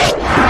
Hey!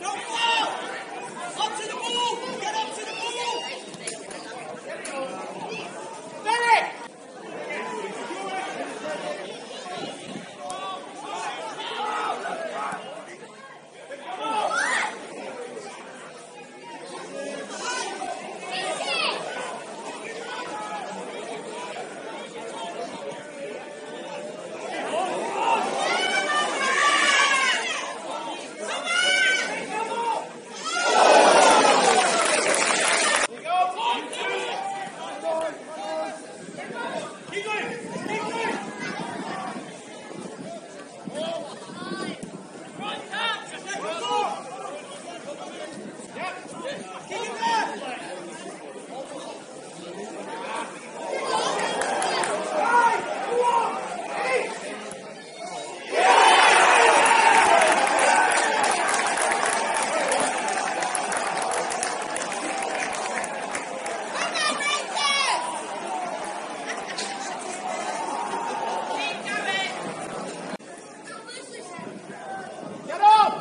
Don't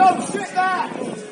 Não, chega!